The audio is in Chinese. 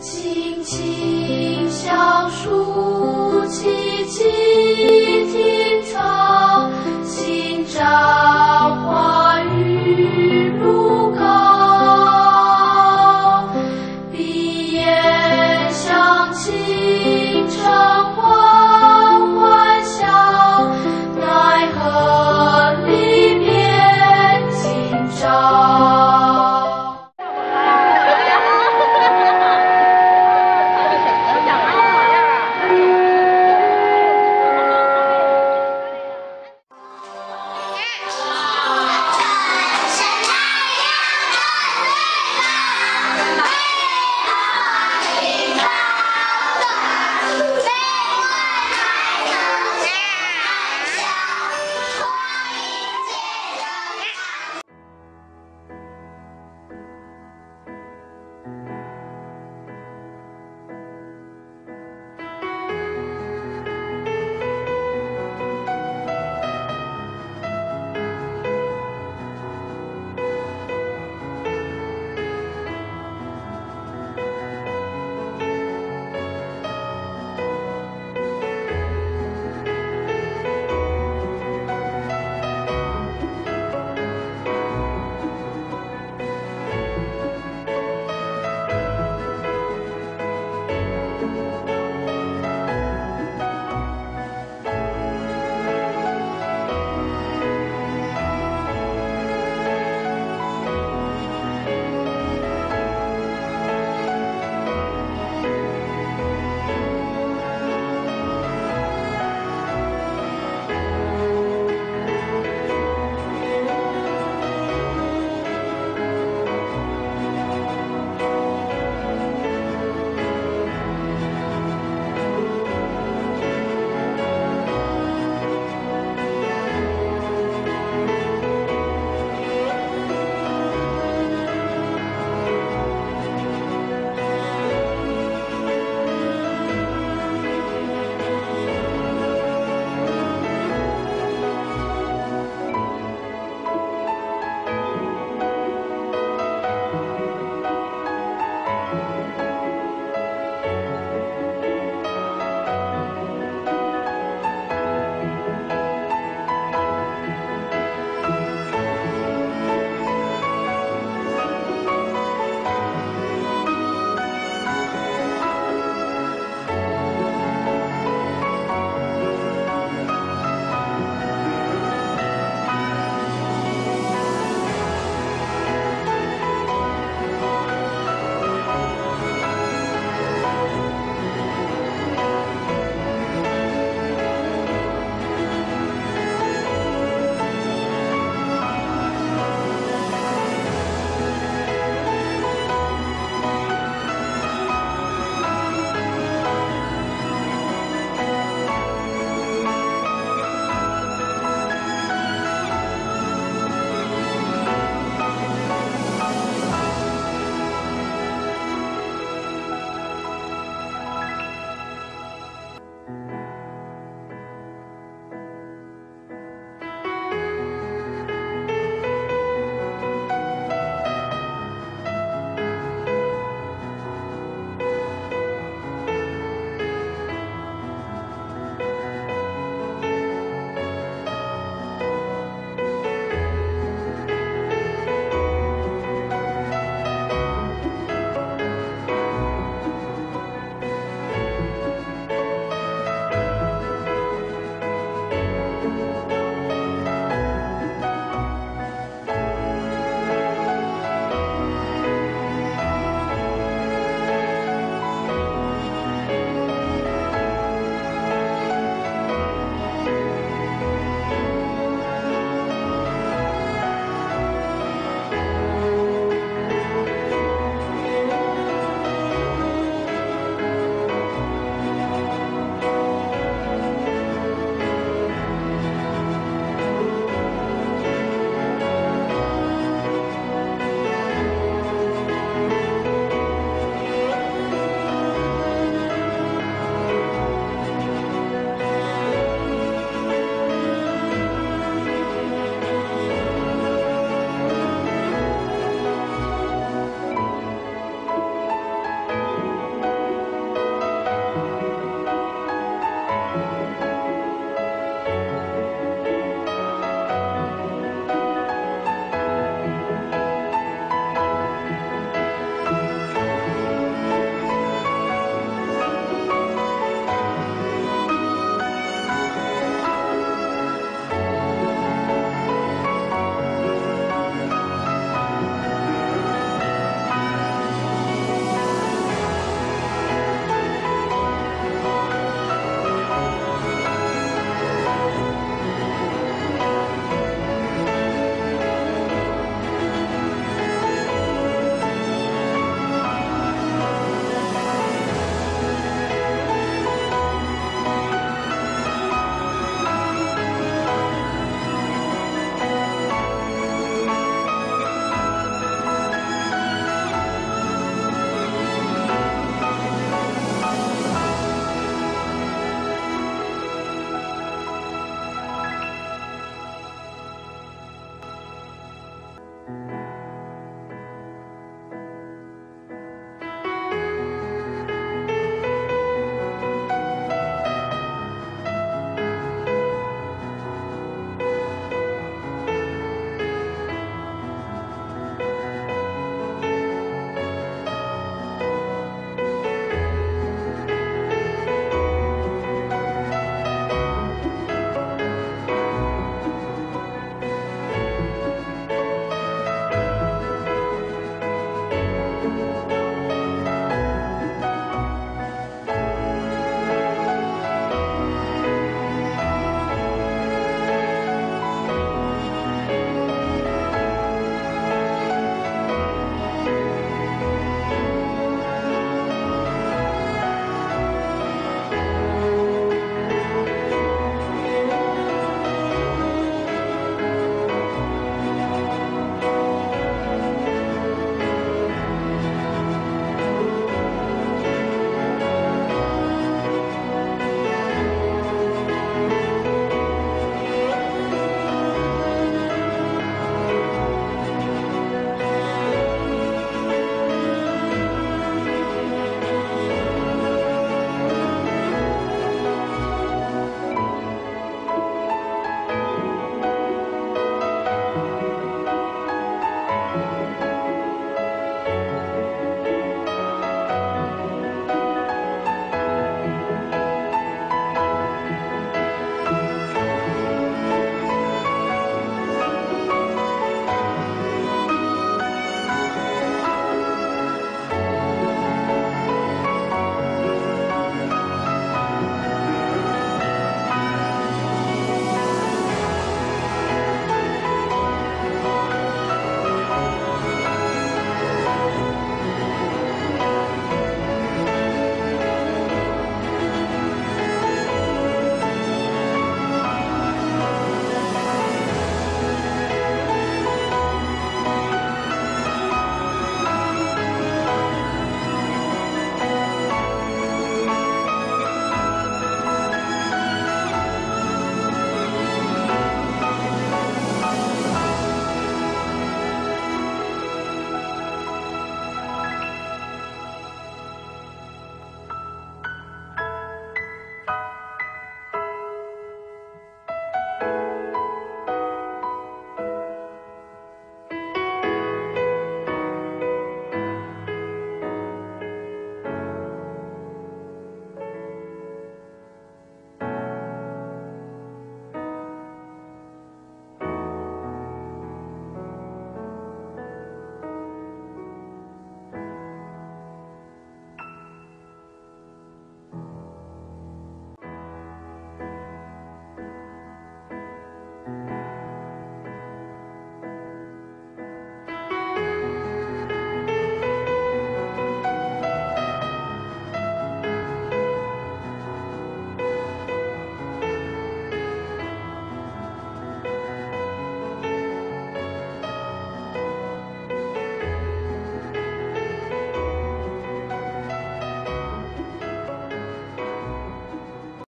轻轻